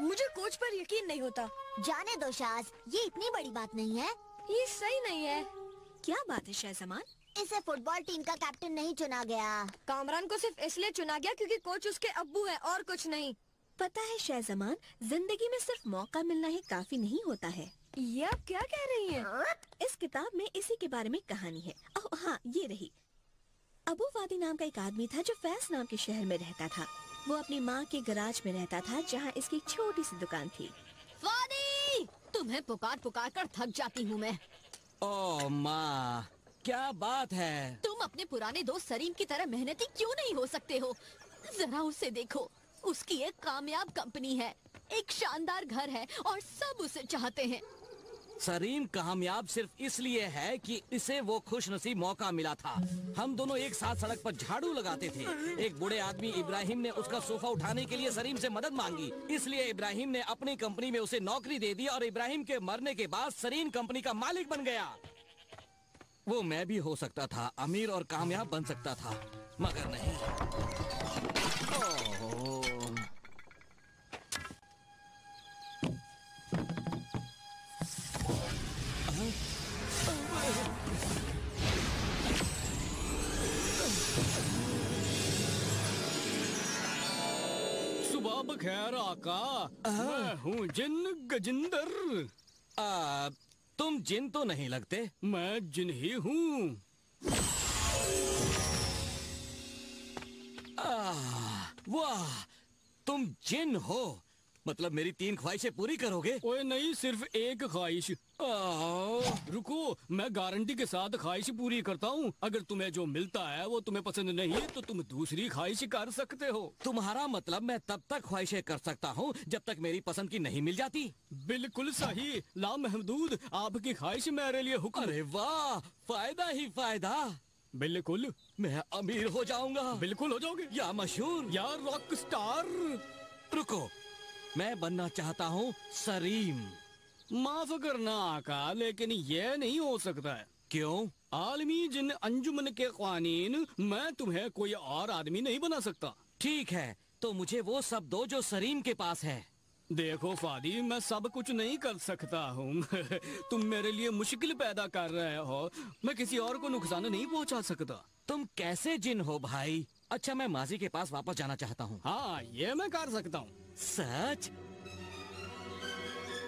मुझे कोच पर यकीन नहीं होता। जाने दो शाज ये इतनी बड़ी बात नहीं है। ये सही नहीं है। क्या बात है शहजमान इसे फुटबॉल टीम का कैप्टन नहीं चुना गया। कामरान को सिर्फ़ इसलिए चुना गया क्योंकि कोच उसके अब्बू है और कुछ नहीं। पता है शहजमान ज़िंदगी में सिर्फ़ मौका मिलना ही काफ़ी नहीं होता है। ये आप क्या कह रही हैं? इस किताब में इसी के बारे में कहानी है। ओह हाँ ये रही। अबू वादी नाम का एक आदमी था जो फैस नाम के शहर में रहता था। वो अपनी माँ के गराज में रहता था जहाँ इसकी छोटी सी दुकान थी। वादी! तुम्हें पुकार पुकार कर थक जाती हूँ मैं। ओ माँ क्या बात है? तुम अपने पुराने दोस्त सरीम की तरह मेहनती क्यों नहीं हो सकते हो? जरा उसे देखो उसकी एक कामयाब कंपनी है एक शानदार घर है और सब उसे चाहते हैं। सरीम कामयाब सिर्फ़ इसलिए है कि इसे वो खुश नसीब मौका मिला था। हम दोनों एक साथ सड़क पर झाड़ू लगाते थे। एक बूढ़े आदमी इब्राहिम ने उसका सोफा उठाने के लिए सरीम से मदद मांगी। इसलिए इब्राहिम ने अपनी कंपनी में उसे नौकरी दे दी और इब्राहिम के मरने के बाद सरीम कंपनी का मालिक बन गया। वो मैं भी हो सकता था, अमीर और कामयाब बन सकता था, मगर नहीं। बखैर आका मैं हूँ जिन गजिंदर। आ, तुम जिन तो नहीं लगते? मैं जिन ही हूँ। वाह तुम जिन हो। मतलब मेरी तीन ख्वाहिशें पूरी करोगे? ओए नहीं सिर्फ़ एक ख्वाहिश। रुको मैं गारंटी के साथ ख्वाहिश पूरी करता हूँ। अगर तुम्हें जो मिलता है वो तुम्हें पसंद नहीं है तो तुम दूसरी ख्वाहिश कर सकते हो। तुम्हारा मतलब मैं तब तक ख्वाहिशें कर सकता हूँ जब तक मेरी पसंद की नहीं मिल जाती। बिल्कुल सही। ला महमदूद आपकी ख्वाहिश मेरे लिए हुक्म। अरे वाह फ़ायदा ही फ़ायदा। बिल्कुल। मैं अमीर हो जाऊँगा। बिल्कुल हो जाओगे। या मशहूर। या रॉक स्टार। रुको मैं बनना चाहता हूँ सरीम। माफ़ करना आका लेकिन ये नहीं हो सकता। है क्यों? आलमी जिन अंजुमन के कानून मैं तुम्हें कोई और आदमी नहीं बना सकता। ठीक है तो मुझे वो सब दो जो सरीम के पास है। देखो फादी मैं सब कुछ नहीं कर सकता हूँ। तुम मेरे लिए मुश्किल पैदा कर रहे हो। मैं किसी और को नुकसान नहीं पहुँचा सकता। तुम कैसे जिन हो भाई? अच्छा मैं माजी के पास वापस जाना चाहता हूँ। हाँ ये मैं कर सकता हूँ। सच?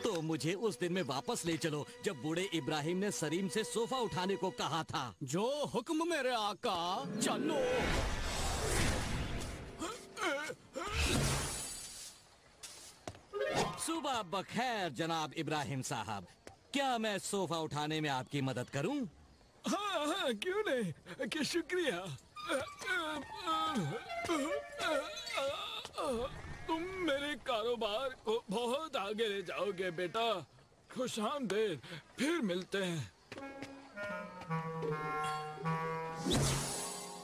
तो मुझे उस दिन में वापस ले चलो जब बूढ़े इब्राहिम ने सरीम से सोफा उठाने को कहा था। जो हुक्म मेरे आका चलो। सुबह बखैर जनाब इब्राहिम साहब। क्या मैं सोफा उठाने में आपकी मदद करूँ? हाँ हाँ क्यों नहीं? कि शुक्रिया। तुम मेरे कारोबार को बहुत आगे ले जाओगे बेटा। खुश आमदेद फिर मिलते हैं।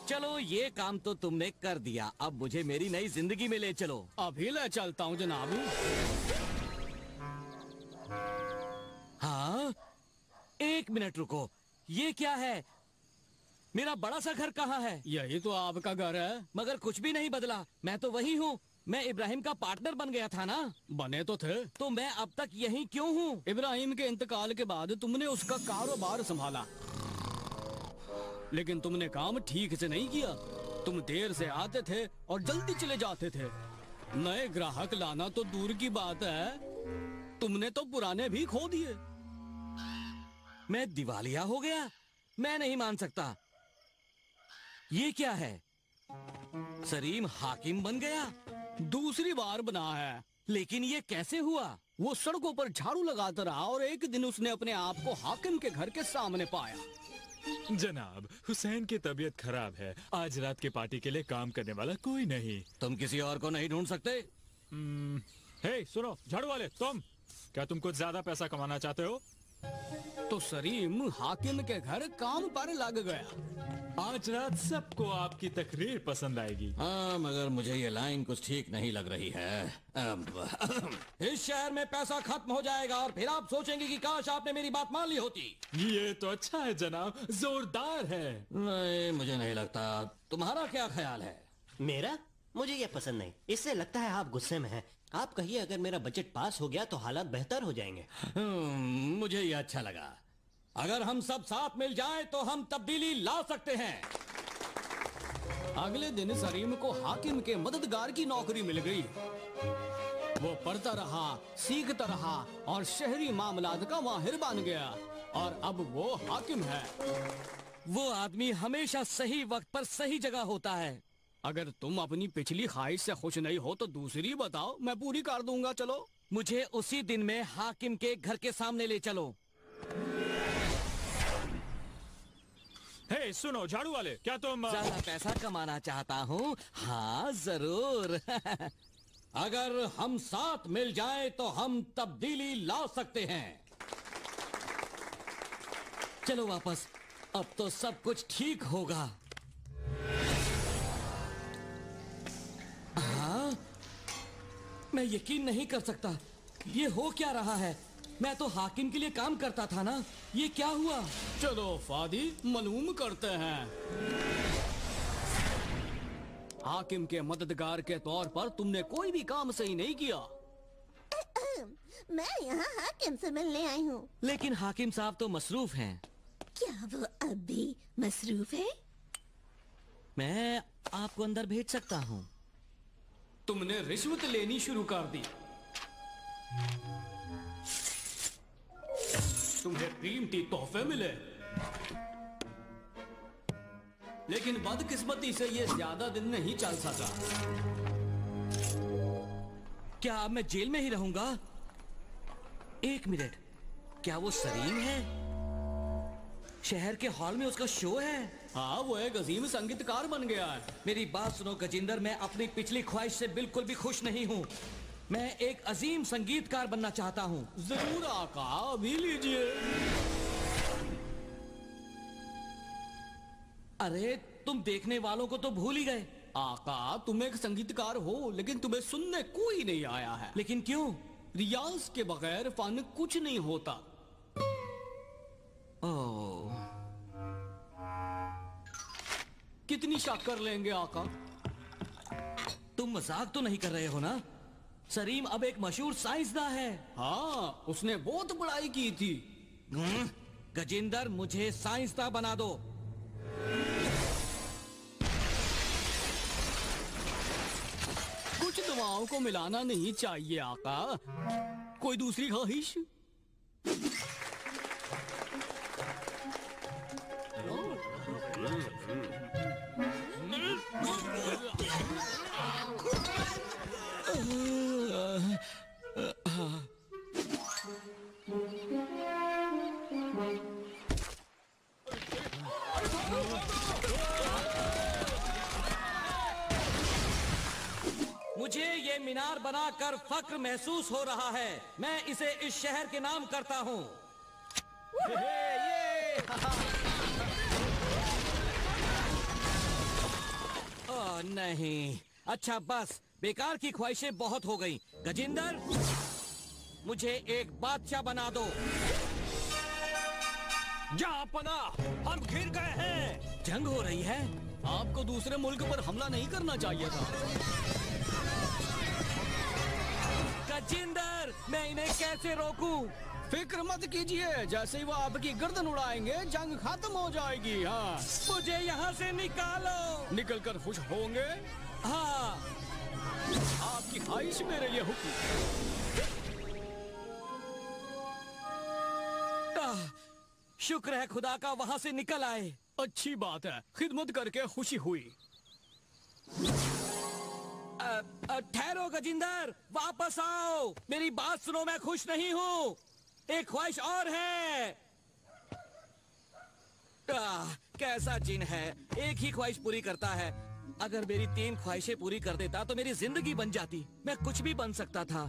चलो ये काम तो तुमने कर दिया। अब मुझे मेरी नई ज़िंदगी में ले चलो। अभी ले चलता हूँ जनाब। हाँ? एक मिनट रुको। ये क्या है? मेरा बड़ा सा घर कहाँ है? यही तो आपका घर है। मगर कुछ भी नहीं बदला। मैं तो वही हूँ। मैं इब्राहिम का पार्टनर बन गया था ना? बने तो थे। तो मैं अब तक यही क्यों हूँ? इब्राहिम के इंतकाल के बाद तुमने उसका कारोबार संभाला। लेकिन तुमने काम ठीक से नहीं किया। तुम देर से आते थे और जल्दी चले जाते थे। नए ग्राहक लाना तो दूर की बात है। तुमने तो पुराने भी खो दिए। मैं दिवालिया हो गया। मैं नहीं मान सकता। ये क्या है? सरीम हाकिम बन गया। दूसरी बार बना है। लेकिन ये कैसे हुआ? वो सड़कों पर झाड़ू लगाता रहा और एक दिन उसने अपने आप को हाकिम के घर के सामने पाया। जनाब हुसैन की तबीयत खराब है। आज रात की पार्टी के लिए काम करने वाला कोई नहीं। तुम किसी और को नहीं ढूंढ सकते। हम्म, हे सुनो झाड़ू वाले तुम। क्या तुम कुछ ज़्यादा पैसा कमाना चाहते हो? तो सरीम हाकिम के घर काम पर लग गया। आज रात सबको आपकी तकरीर पसंद आएगी। हाँ मगर मुझे ये लाइन कुछ ठीक नहीं लग रही है। अब, इस शहर में पैसा खत्म हो जाएगा और फिर आप सोचेंगे कि काश आपने मेरी बात मान ली होती। ये तो अच्छा है जनाब जोरदार है। नहीं मुझे नहीं लगता। तुम्हारा क्या ख्याल है? मेरा? मुझे ये पसंद नहीं। इससे लगता है आप गुस्से में हैं। आप कहिए अगर मेरा बजट पास हो गया तो हालात बेहतर हो जाएँगे। हम्म, मुझे ये अच्छा लगा। अगर हम सब साथ मिल जाएँ तो हम तब्दीली ला सकते हैं। अगले दिन सलीम को हाकिम के मददगार की नौकरी मिल गई। वो पढ़ता रहा सीखता रहा और शहरी मामलात का माहिर बन गया। और अब वो हाकिम है। वो आदमी हमेशा सही वक्त पर सही जगह होता है। अगर तुम अपनी पिछली ख्वाहिश से खुश नहीं हो तो दूसरी बताओ मैं पूरी कर दूँगा चलो। मुझे उसी दिन में हाकिम के घर के सामने ले चलो। हे सुनो झाड़ू वाले क्या तुम ज़्यादा पैसा कमाना चाहता हूँ? हाँ ज़रूर। अगर हम साथ मिल जाए तो हम तब्दीली ला सकते हैं। चलो वापस। अब तो सब कुछ ठीक होगा। मैं यकीन नहीं कर सकता। ये हो क्या रहा है? मैं तो हाकिम के लिए काम करता था ना? ये क्या हुआ? चलो फादी मालूम करते हैं। हाकिम के मददगार के तौर पर तुमने कोई भी काम सही नहीं किया। मैं यहाँ हाकिम से मिलने आई हूँ। लेकिन हाकिम साहब तो मसरूफ हैं। क्या वो अब भी मसरूफ है? मैं आपको अंदर भेज सकता हूँ। तुमने रिश्वत लेनी शुरू कर दी। तुम्हें कीमती तोहफे मिले। लेकिन बदकिस्मती से यह ज़्यादा दिन नहीं चल सका। क्या अब मैं जेल में ही रहूँगा? एक मिनट। क्या वो सलीम है? शहर के हॉल में उसका शो है। हाँ वो एक अजीम संगीतकार बन गया है। मेरी बात सुनो गजिंदर मैं अपनी पिछली ख्वाहिश से बिल्कुल भी खुश नहीं हूँ। मैं एक अजीम संगीतकार बनना चाहता हूँ। ज़रूर आका अभी लीजिए। अरे तुम देखने वालों को तो भूल ही गए। आका तुम एक संगीतकार हो लेकिन तुम्हें सुनने कोई नहीं आया है। लेकिन क्यों? रियाज के बगैर फन कुछ नहीं होता। ओह कितनी शक कर लेंगे आका? तुम मज़ाक तो नहीं कर रहे हो ना? सरीम अब एक मशहूर साइंसदान है। हाँ उसने बहुत पढ़ाई की थी। हम्म, गजिंदर मुझे साइंसदान बना दो। कुछ दवाओं को मिलाना नहीं चाहिए आका। कोई दूसरी ख्वाहिश? मुझे ये मीनार बनाकर फक्र महसूस हो रहा है। मैं इसे इस शहर के नाम करता हूँ। नहीं। अच्छा बस। बेकार की ख्वाहिशें बहुत हो गई। गजिंदर, मुझे एक बादशाह बना दो। जा पना हम घिर गए हैं। जंग हो रही है। आपको दूसरे मुल्क पर हमला नहीं करना चाहिए था। गजिंदर मैं इन्हें कैसे रोकूं? फ़िक्र मत कीजिए, जैसे ही वो आपकी गर्दन उड़ाएँगे, जंग खत्म हो जाएगी हाँ। मुझे यहाँ से निकालो। निकल कर खुश होंगे? हाँ। आपकी ख्वाहिश मेरे लिए हुक्म शुक्र है खुदा का वहाँ से निकल आए। अच्छी बात है। खिदमत करके खुशी हुई। ठहरो गजिंदर वापस आओ। मेरी बात सुनो मैं खुश नहीं हूँ। एक ख्वाहिश और है। आह, कैसा जिन है? एक ही ख्वाहिश पूरी करता है। अगर मेरी तीन ख्वाहिशें पूरी कर देता तो मेरी ज़िंदगी बन जाती। मैं कुछ भी बन सकता था।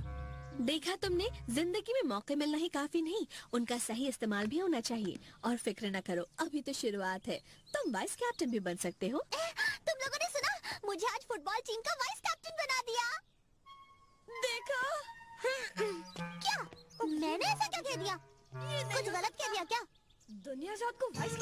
देखा तुमने ज़िंदगी में मौके मिलना ही काफ़ी नहीं। उनका सही इस्तेमाल भी होना चाहिए। और फ़िक्र न करो अभी तो शुरुआत है। तुम वाइस कैप्टन भी बन सकते हो। ए, तुम लोगों ने सुना? मुझे आज फुटबॉल टीम का वाइस कैप्टन बना दिया। देखो। क्या? मैंने ऐसा क्या कह दिया? कुछ गलत कह दिया क्या? दुनिया को वाइस